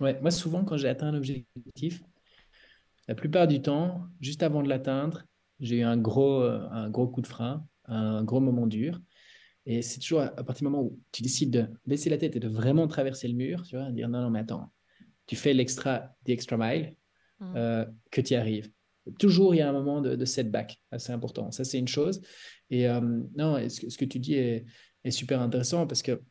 Ouais, moi, souvent, quand j'ai atteint un objectif, la plupart du temps, juste avant de l'atteindre, j'ai eu un gros, euh, un gros coup de frein, un gros moment dur. Et c'est toujours à, partir du moment où tu décides de baisser la tête et de vraiment traverser le mur, tu vois, dire non, non, mais attends, tu fais l'extra, the extra mile, Mm. euh, que tu y arrives. Toujours, il y a un moment de, de setback, assez important. Ça, c'est une chose. Et euh, non, et ce, que, ce que tu dis est, est super intéressant parce que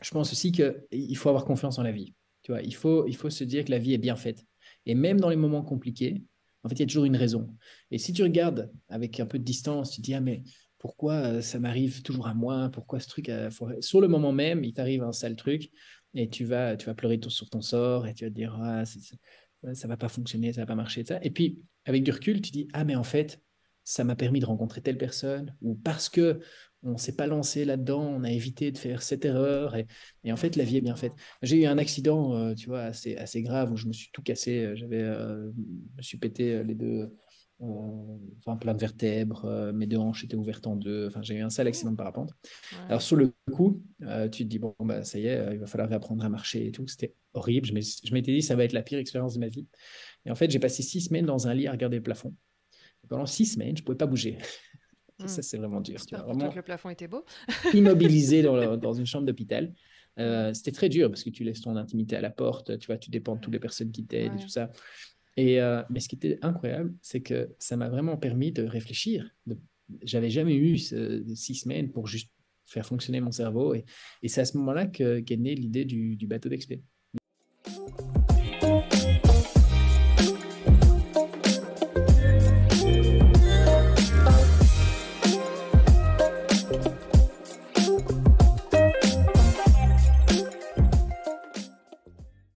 je pense aussi qu'il faut avoir confiance en la vie. Tu vois, il faut, il faut se dire que la vie est bien faite. Et même dans les moments compliqués, en fait, il y a toujours une raison. Et si tu regardes avec un peu de distance, tu te dis, ah, mais pourquoi euh, ça m'arrive toujours à moi? Pourquoi ce truc faut- Sur le moment même, il t'arrive un sale truc et tu vas, tu vas pleurer sur ton sort et tu vas te dire, ah, ça va pas fonctionner, ça va pas marcher, ça. Et puis, avec du recul, tu dis, ah, mais en fait, ça m'a permis de rencontrer telle personne ou parce que on s'est pas lancé là-dedans, on a évité de faire cette erreur et, et en fait, la vie est bien faite. J'ai eu un accident, euh, tu vois, assez, assez grave où je me suis tout cassé. euh, J'avais, euh, je me suis pété euh, les deux, euh, enfin plein de vertèbres. mes deux hanches étaient ouvertes en deux. Enfin, j'ai eu un sale Ouh, accident de parapente. ouais. Alors sur le coup, tu te dis bon, bah ça y est, il va falloir réapprendre à marcher et tout. C'était horrible. Je m'étais dit ça va être la pire expérience de ma vie. Et en fait, j'ai passé six semaines dans un lit à regarder le plafond. Et pendant six semaines, je pouvais pas bouger. Ça, Mm. ça, c'est vraiment dur. Tu vois, toi que vraiment le plafond était beau. immobilisé dans, le- dans une chambre d'hôpital. Euh, c'était très dur parce que tu laisses ton intimité à la porte, tu vois, tu dépends de toutes les personnes qui t'aident et tout ça. Et, euh, mais ce qui était incroyable, c'est que ça m'a vraiment permis de réfléchir. De... J'avais jamais eu ce, six semaines pour juste faire fonctionner mon cerveau. Et, et c'est à ce moment-là que- qu'est née l'idée du, du bateau d'expé.